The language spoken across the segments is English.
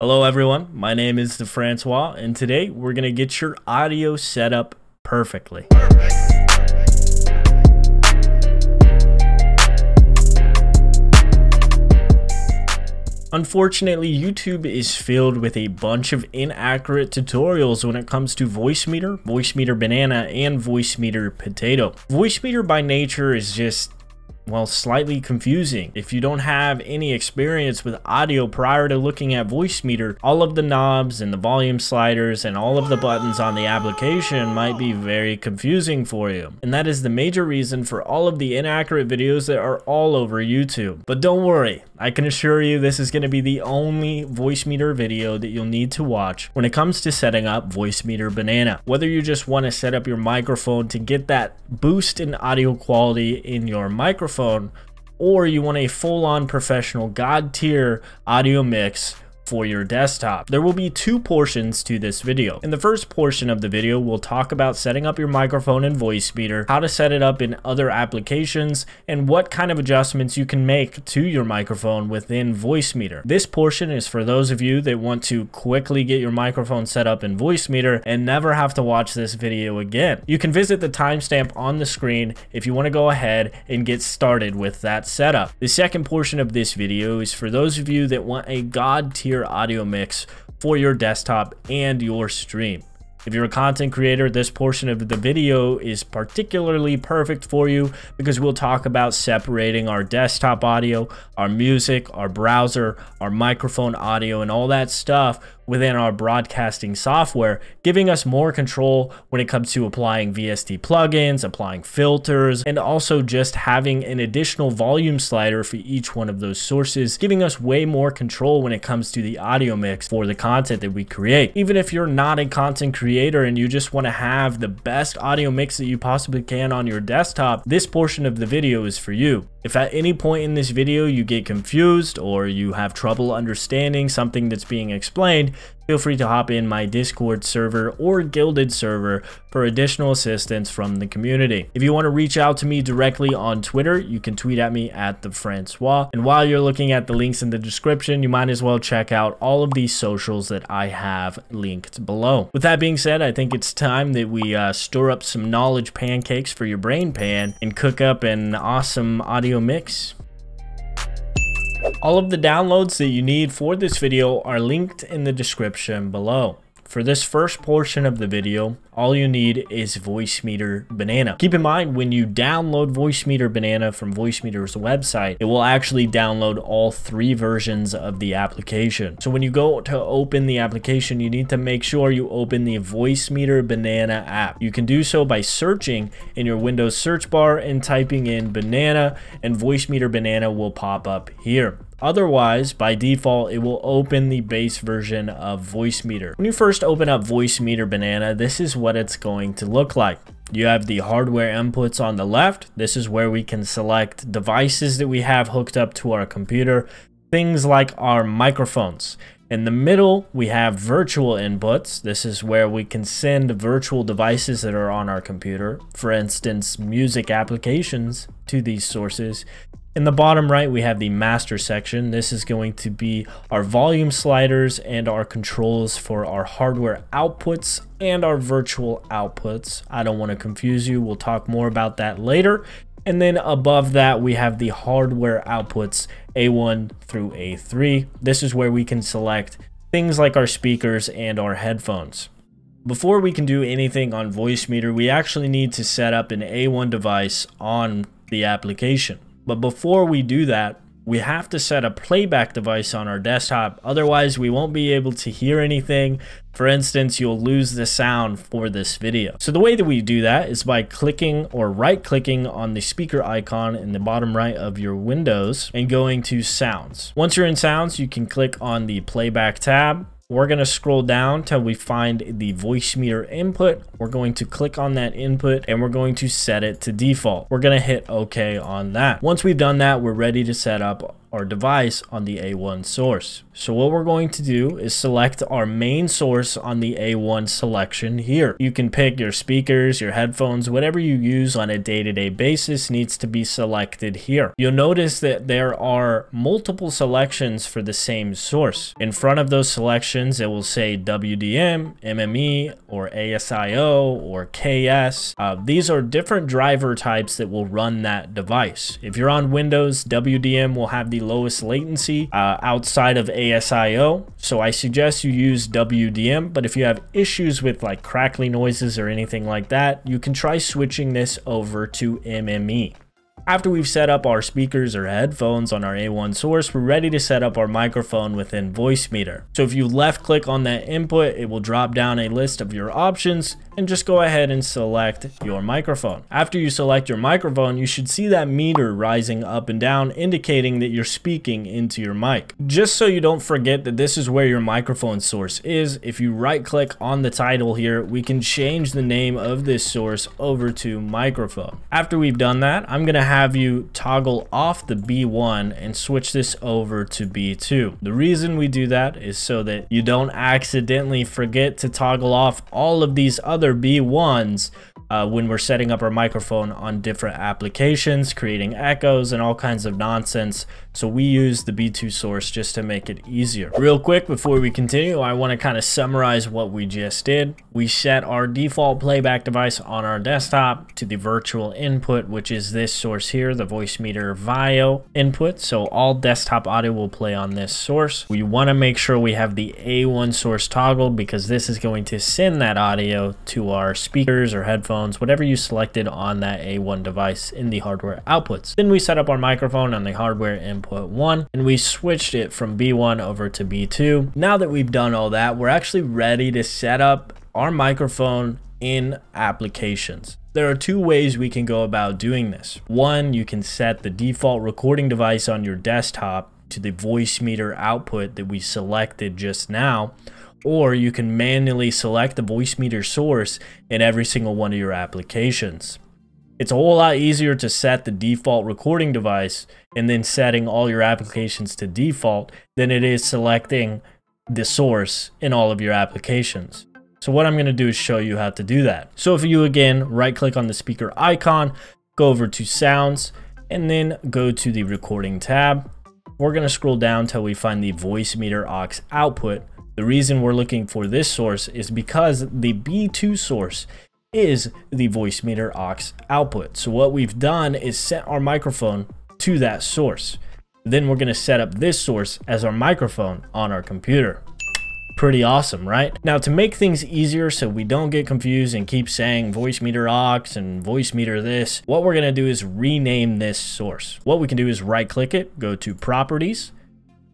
Hello everyone, my name is TheFranswah and today we're going to get your audio set up perfectly. Unfortunately, YouTube is filled with a bunch of inaccurate tutorials when it comes to Voicemeeter, Voicemeeter Banana, and Voicemeeter Potato. Voicemeeter by nature is just well, slightly confusing. If you don't have any experience with audio prior to looking at Voicemeeter, all of the knobs and the volume sliders and all of the buttons on the application might be very confusing for you. And that is the major reason for all of the inaccurate videos that are all over YouTube. But don't worry, I can assure you this is going to be the only Voicemeeter video that you'll need to watch when it comes to setting up Voicemeeter Banana. Whether you just want to set up your microphone to get that boost in audio quality in your microphone phone, or you want a full-on professional god tier audio mix for your desktop. There will be two portions to this video. In the first portion of the video, we'll talk about setting up your microphone and Voicemeeter, how to set it up in other applications, and what kind of adjustments you can make to your microphone within Voicemeeter. This portion is for those of you that want to quickly get your microphone set up in Voicemeeter and never have to watch this video again. You can visit the timestamp on the screen if you want to go ahead and get started with that setup. The second portion of this video is for those of you that want a god tier your audio mix for your desktop and your stream. If you're a content creator, this portion of the video is particularly perfect for you because we'll talk about separating our desktop audio, our music, our browser, our microphone audio, and all that stuff within our broadcasting software, giving us more control when it comes to applying VST plugins, applying filters, and also just having an additional volume slider for each one of those sources, giving us way more control when it comes to the audio mix for the content that we create. Even if you're not a content creator and you just want to have the best audio mix that you possibly can on your desktop, this portion of the video is for you. If at any point in this video you get confused or you have trouble understanding something that's being explained, feel free to hop in my Discord server or Guilded server for additional assistance from the community. If you want to reach out to me directly on Twitter, you can tweet at me at TheFranswah. And while you're looking at the links in the description, you might as well check out all of these socials that I have linked below. With that being said, I think it's time that we uh, store up some knowledge pancakes for your brain pan and cook up an awesome audio mix. All of the downloads that you need for this video are linked in the description below. For this first portion of the video, all you need is Voicemeeter Banana. Keep in mind, when you download Voicemeeter Banana from Voicemeeter's website, it will actually download all three versions of the application. So when you go to open the application, you need to make sure you open the Voicemeeter Banana app. You can do so by searching in your Windows search bar and typing in banana, and Voicemeeter Banana will pop up here. Otherwise, by default, it will open the base version of Voicemeeter. When you first open up Voicemeeter Banana, this is what it's going to look like. You have the hardware inputs on the left. This is where we can select devices that we have hooked up to our computer, things like our microphones. In the middle, we have virtual inputs. This is where we can send virtual devices that are on our computer, for instance, music applications to these sources. In the bottom right, we have the master section. This is going to be our volume sliders and our controls for our hardware outputs and our virtual outputs. I don't want to confuse you. We'll talk more about that later. And then above that, we have the hardware outputs A1 through A3. This is where we can select things like our speakers and our headphones. Before we can do anything on Voicemeeter, we actually need to set up an A1 device on the application. But before we do that, we have to set a playback device on our desktop. Otherwise, we won't be able to hear anything. For instance, you'll lose the sound for this video. So the way that we do that is by clicking or right clicking on the speaker icon in the bottom right of your windows and going to sounds. Once you're in sounds, you can click on the playback tab we're going to scroll down till we find the Voicemeeter input. We're going to click on that input and we're going to set it to default. We're going to hit OK on that. Once we've done that, we're ready to set up our device on the A1 source. So what we're going to do is select our main source on the A1 selection here. You can pick your speakers, your headphones, whatever you use on a day-to-day -day basis needs to be selected here. You'll notice that there are multiple selections for the same source. In front of those selections, it will say WDM, MME, or ASIO, or KS. Uh, these are different driver types that will run that device. If you're on Windows, WDM will have the lowest latency uh, outside of ASIO. So I suggest you use WDM, but if you have issues with like crackly noises or anything like that, you can try switching this over to MME. After we've set up our speakers or headphones on our A1 source, we're ready to set up our microphone within Voicemeeter. So if you left click on that input, it will drop down a list of your options and just go ahead and select your microphone. After you select your microphone, you should see that meter rising up and down indicating that you're speaking into your mic. Just so you don't forget that this is where your microphone source is, if you right click on the title here, we can change the name of this source over to microphone. After we've done that, I'm gonna have have you toggle off the B1 and switch this over to B2. The reason we do that is so that you don't accidentally forget to toggle off all of these other B1s uh, when we're setting up our microphone on different applications, creating echoes and all kinds of nonsense. So we use the B2 source just to make it easier. Real quick, before we continue, I want to kind of summarize what we just did. We set our default playback device on our desktop to the virtual input, which is this source here, the Voicemeeter VAIO input. So all desktop audio will play on this source. We want to make sure we have the A1 source toggled because this is going to send that audio to our speakers or headphones whatever you selected on that A1 device in the hardware outputs. Then we set up our microphone on the hardware input 1 and we switched it from B1 over to B2. Now that we've done all that, we're actually ready to set up our microphone in applications. There are two ways we can go about doing this. One, you can set the default recording device on your desktop to the Voicemeeter output that we selected just now, or you can manually select the Voicemeeter source in every single one of your applications. It's a whole lot easier to set the default recording device and then setting all your applications to default than it is selecting the source in all of your applications. So what I'm going to do is show you how to do that. So if you again right click on the speaker icon, go over to sounds and then go to the recording tab. We're going to scroll down till we find the Voicemeeter aux output the reason we're looking for this source is because the B2 source is the Voicemeeter aux output. So what we've done is set our microphone to that source. Then we're going to set up this source as our microphone on our computer. Pretty awesome, right? Now to make things easier so we don't get confused and keep saying Voicemeeter aux and Voicemeeter this, what we're going to do is rename this source. What we can do is right click it, go to properties.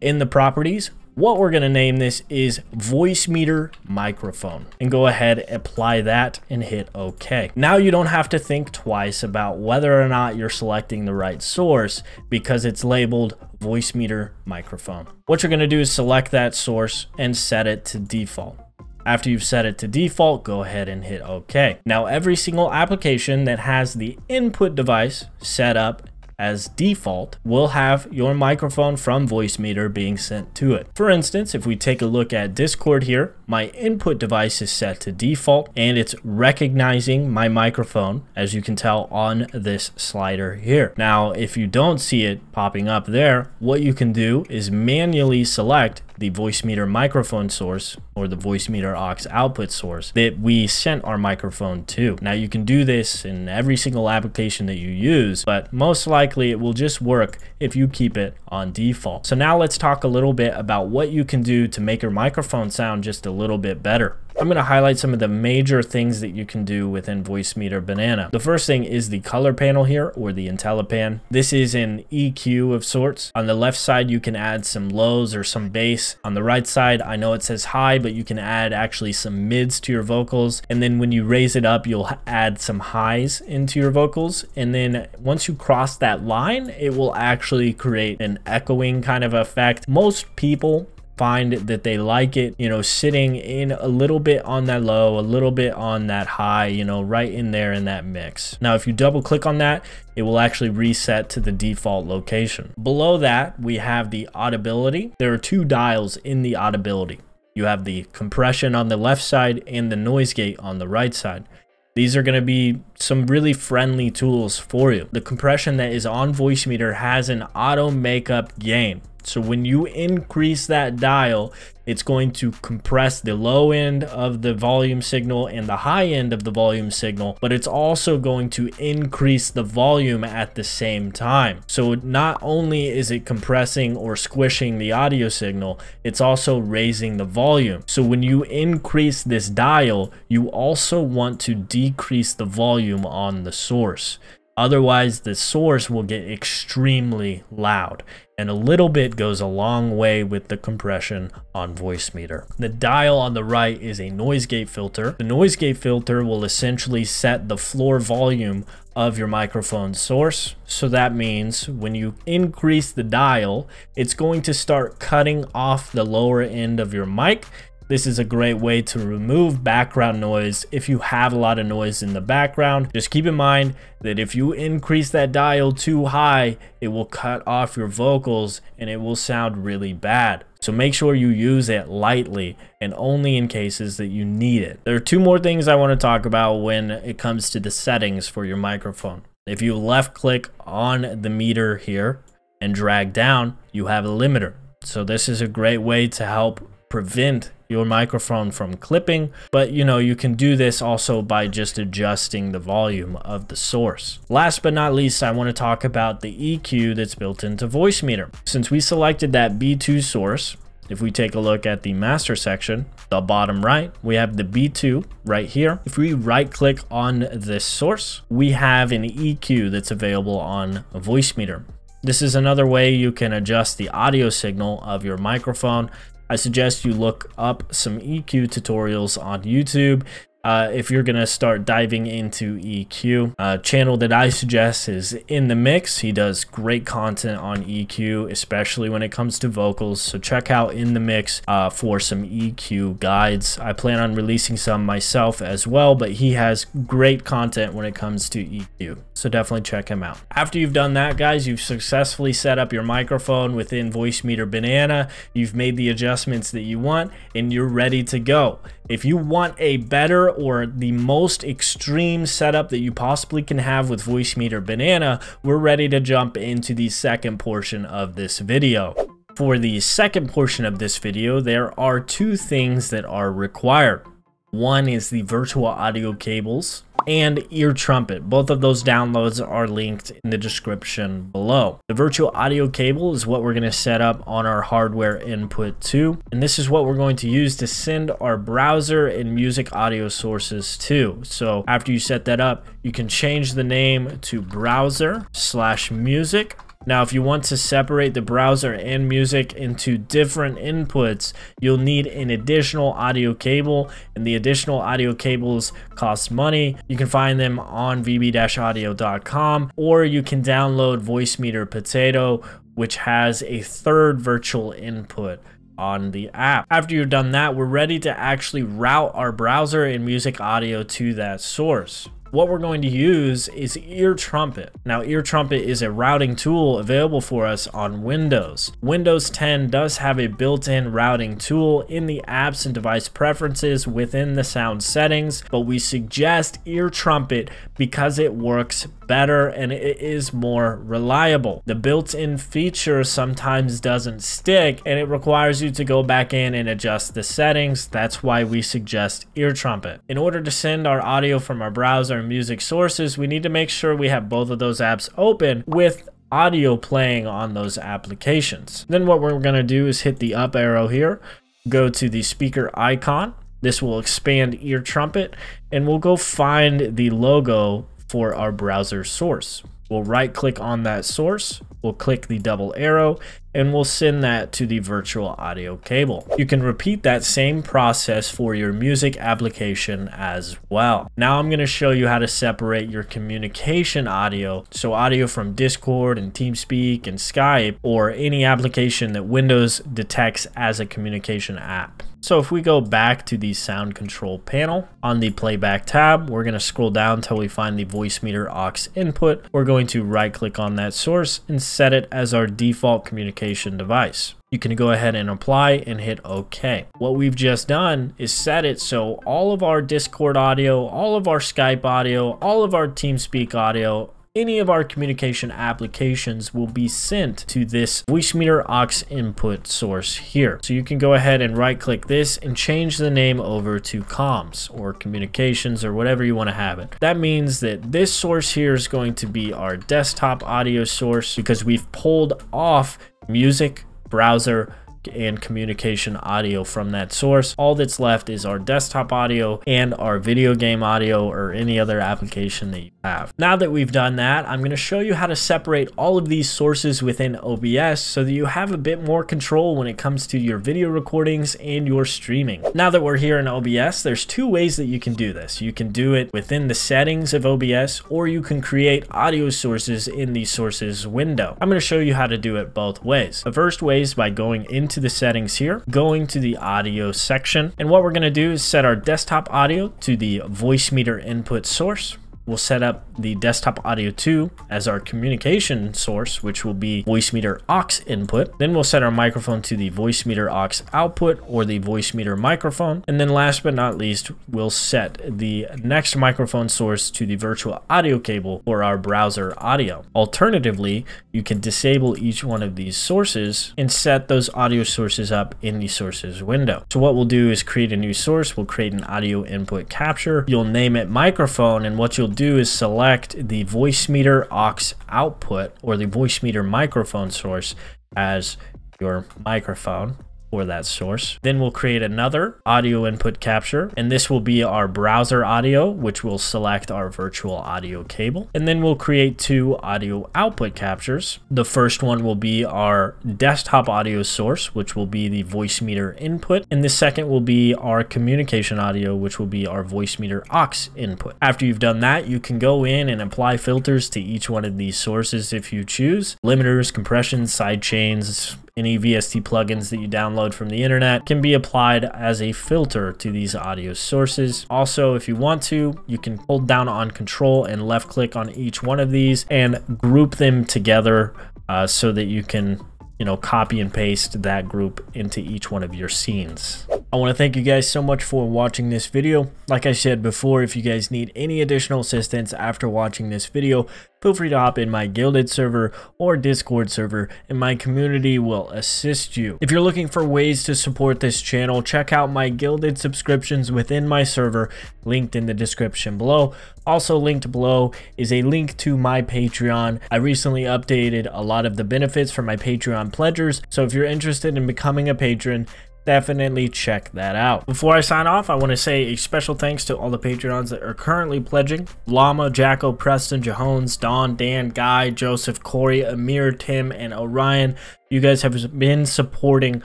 In the properties, what we're going to name this is Voicemeeter Microphone. And go ahead, apply that, and hit OK. Now you don't have to think twice about whether or not you're selecting the right source because it's labeled Voicemeeter Microphone. What you're going to do is select that source and set it to default. After you've set it to default, go ahead and hit OK. Now every single application that has the input device set up as default will have your microphone from Voicemeeter being sent to it. For instance, if we take a look at Discord here, my input device is set to default and it's recognizing my microphone as you can tell on this slider here. Now, if you don't see it popping up there, what you can do is manually select the Voicemeeter microphone source or the Voicemeeter aux output source that we sent our microphone to. Now you can do this in every single application that you use, but most likely it will just work if you keep it on default. So now let's talk a little bit about what you can do to make your microphone sound just a little bit better. I'm going to highlight some of the major things that you can do within Voicemeeter Banana. The first thing is the color panel here or the IntelliPan. This is an EQ of sorts. On the left side, you can add some lows or some bass. On the right side, I know it says high, but you can add actually some mids to your vocals. And then when you raise it up, you'll add some highs into your vocals. And then once you cross that line, it will actually create an echoing kind of effect. Most people find that they like it, you know, sitting in a little bit on that low, a little bit on that high, you know, right in there in that mix. Now, if you double click on that, it will actually reset to the default location. Below that, we have the audibility. There are two dials in the audibility. You have the compression on the left side and the noise gate on the right side. These are going to be some really friendly tools for you. The compression that is on Voicemeeter has an auto makeup gain. So when you increase that dial, it's going to compress the low end of the volume signal and the high end of the volume signal, but it's also going to increase the volume at the same time. So not only is it compressing or squishing the audio signal, it's also raising the volume. So when you increase this dial, you also want to decrease the volume on the source. Otherwise, the source will get extremely loud, and a little bit goes a long way with the compression on Voicemeeter. The dial on the right is a noise gate filter. The noise gate filter will essentially set the floor volume of your microphone source. So that means when you increase the dial, it's going to start cutting off the lower end of your mic this is a great way to remove background noise if you have a lot of noise in the background. Just keep in mind that if you increase that dial too high, it will cut off your vocals and it will sound really bad. So make sure you use it lightly and only in cases that you need it. There are two more things I want to talk about when it comes to the settings for your microphone. If you left click on the meter here and drag down, you have a limiter. So this is a great way to help prevent your microphone from clipping, but you know, you can do this also by just adjusting the volume of the source. Last but not least, I want to talk about the EQ that's built into Voicemeeter. Since we selected that B2 source, if we take a look at the master section, the bottom right, we have the B2 right here. If we right click on this source, we have an EQ that's available on Voicemeeter. This is another way you can adjust the audio signal of your microphone I suggest you look up some EQ tutorials on YouTube uh, if you're gonna start diving into EQ. Uh, channel that I suggest is In the Mix. He does great content on EQ, especially when it comes to vocals. So check out In the Mix uh, for some EQ guides. I plan on releasing some myself as well, but he has great content when it comes to EQ. So definitely check him out. After you've done that, guys, you've successfully set up your microphone within Voicemeeter Banana. You've made the adjustments that you want, and you're ready to go. If you want a better or the most extreme setup that you possibly can have with Voicemeeter Banana, we're ready to jump into the second portion of this video. For the second portion of this video, there are two things that are required. One is the virtual audio cables and EarTrumpet. Both of those downloads are linked in the description below. The virtual audio cable is what we're going to set up on our hardware input to, and this is what we're going to use to send our browser and music audio sources to. So after you set that up, you can change the name to browser slash music now, if you want to separate the browser and music into different inputs, you'll need an additional audio cable, and the additional audio cables cost money. You can find them on vb-audio.com, or you can download Voicemeeter Potato, which has a third virtual input on the app. After you've done that, we're ready to actually route our browser and music audio to that source what we're going to use is EarTrumpet. Now, EarTrumpet is a routing tool available for us on Windows. Windows 10 does have a built-in routing tool in the apps and device preferences within the sound settings, but we suggest EarTrumpet because it works better and it is more reliable. The built-in feature sometimes doesn't stick and it requires you to go back in and adjust the settings. That's why we suggest EarTrumpet. In order to send our audio from our browser music sources, we need to make sure we have both of those apps open with audio playing on those applications. Then what we're going to do is hit the up arrow here, go to the speaker icon. This will expand EarTrumpet and we'll go find the logo for our browser source. We'll right click on that source, we'll click the double arrow, and we'll send that to the virtual audio cable. You can repeat that same process for your music application as well. Now I'm going to show you how to separate your communication audio, so audio from Discord and TeamSpeak and Skype or any application that Windows detects as a communication app. So if we go back to the sound control panel on the playback tab, we're going to scroll down until we find the Voicemeeter aux input. We're going to right click on that source and set it as our default communication device. You can go ahead and apply and hit OK. What we've just done is set it so all of our Discord audio, all of our Skype audio, all of our TeamSpeak audio, any of our communication applications will be sent to this Voicemeeter aux input source here. So you can go ahead and right click this and change the name over to comms or communications or whatever you want to have it. That means that this source here is going to be our desktop audio source because we've pulled off music, browser, and communication audio from that source. All that's left is our desktop audio and our video game audio or any other application that you have. Now that we've done that, I'm going to show you how to separate all of these sources within OBS so that you have a bit more control when it comes to your video recordings and your streaming. Now that we're here in OBS, there's two ways that you can do this. You can do it within the settings of OBS or you can create audio sources in the sources window. I'm going to show you how to do it both ways. The first way is by going into the settings here, going to the audio section. And what we're going to do is set our desktop audio to the Voicemeeter input source. We'll set up the desktop audio 2 as our communication source, which will be Voicemeeter aux input. Then we'll set our microphone to the Voicemeeter aux output or the Voicemeeter microphone. And then last but not least, we'll set the next microphone source to the virtual audio cable for our browser audio. Alternatively, you can disable each one of these sources and set those audio sources up in the sources window. So what we'll do is create a new source. We'll create an audio input capture. You'll name it microphone and what you'll do is select the Voicemeeter aux output or the Voicemeeter microphone source as your microphone for that source. Then we'll create another audio input capture, and this will be our browser audio, which will select our virtual audio cable. And then we'll create two audio output captures. The first one will be our desktop audio source, which will be the Voicemeeter input. And the second will be our communication audio, which will be our Voicemeeter aux input. After you've done that, you can go in and apply filters to each one of these sources if you choose. Limiters, compressions, side chains, any VST plugins that you download from the internet can be applied as a filter to these audio sources. Also, if you want to, you can hold down on control and left click on each one of these and group them together uh, so that you can you know, copy and paste that group into each one of your scenes. I want to thank you guys so much for watching this video. Like I said before, if you guys need any additional assistance after watching this video, feel free to hop in my Guilded server or Discord server and my community will assist you. If you're looking for ways to support this channel, check out my Guilded subscriptions within my server linked in the description below. Also linked below is a link to my Patreon. I recently updated a lot of the benefits for my Patreon pledgers, so if you're interested in becoming a patron, definitely check that out. Before I sign off, I want to say a special thanks to all the Patreons that are currently pledging. Llama, Jacko, Preston, Jahones, Don, Dan, Guy, Joseph, Corey, Amir, Tim, and Orion. You guys have been supporting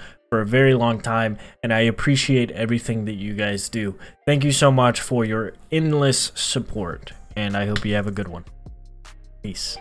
for a very long time, and I appreciate everything that you guys do. Thank you so much for your endless support, and I hope you have a good one. Peace.